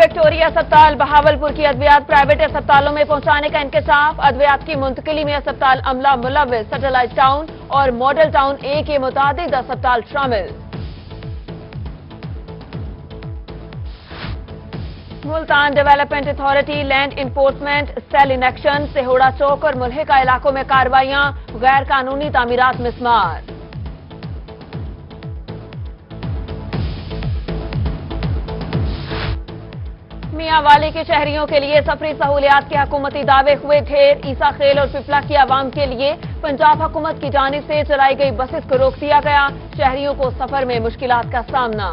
Victoria اسپتال بہاولپور کی ادویات پرائیویٹ اسپتالوں میں پہنچانے کا انکشاف، ادویات کی منتقلی میں اسپتال عملہ ملوث، سیٹلائٹ ٹاؤن اور ماڈل ٹاؤن اے کے متعدد اسپتال شامل۔ Multan development authority land enforcement cell انیکشن سہوڑا چوک اور ملحقہ علاقوں میں کارروائیاں غیر قانونی تعمیرات مسمار۔ میاں والے کے شہریوں کے لیے سفری سہولیات کے حکومتی دعوے ہوئے ڈھیر۔ عیسا خیل اور پپلا کی عوام کے لیے پنجاب حکومت کی جانب سے چلائی گئی بسز کو روک دیا گیا۔ شہریوں کو سفر میں مشکلات کا سامنا۔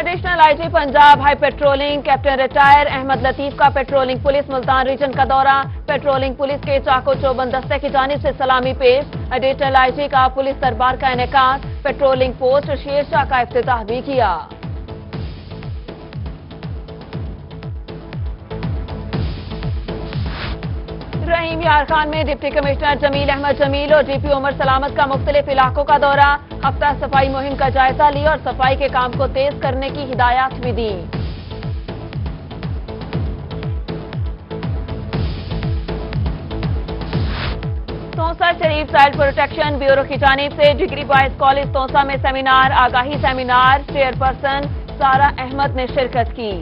Additional I G Punjab high patrolling captain retire Ahmad Latif کا پیٹرولنگ پولیس ملتان ریجن کا دورہ پیٹرولنگ پولیس کے چاکو چوبن دستے کی جانب سے سلامی پیش ایڈیشنل آئی جی کا پولیس دربار کا انعقاد پیٹرولنگ پوسٹ شیر شاہ کا افتتاح بھی کیا رحیم یار خان میں ڈپٹی کمشنر جمیل احمد جمیل اور ڈی پی عمر سلامت کا مختلف علاقوں کا دورہ، ہفتہ صفائی مہم کا جائزہ لیا اور صفائی کے کام کو تیز کرنے کی ہدایات بھی دی تونسا شریف سائل پروٹیکشن بیورو کی جانب سے ڈگری بوائز کالج تونسا میں سیمینار، آگاہی سیمینار چیئر پرسن سارا احمد نے شرکت کی۔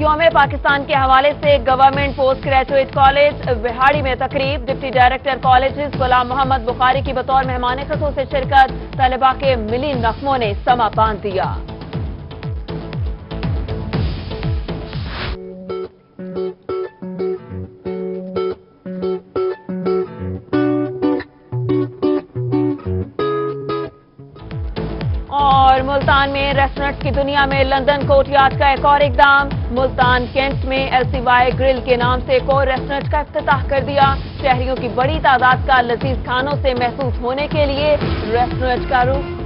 یوم پاکستان کے حوالے سے government post graduate college Bahari میں تقریب، ڈپٹی ڈائریکٹر کالجز غلام محمد بخاری کی بطور مہمان خصوصی شرکت طلبہ کے ملی نغموں نے سما باندھ دیا۔ اور ملتان میں ریسٹورنٹ کی دنیا میں لندن کوٹ یارڈ کا ایک اور اقدام۔ ملتان کینٹ میں ایل سی وائی گرل کے نام سے ایک اور ریسٹورنٹ کا افتتاح کر دیا۔ شہریوں کی بڑی تعداد کا لذیذ کھانوں سے محسوس ہونے کے لیے ریسٹورنٹ کا روح۔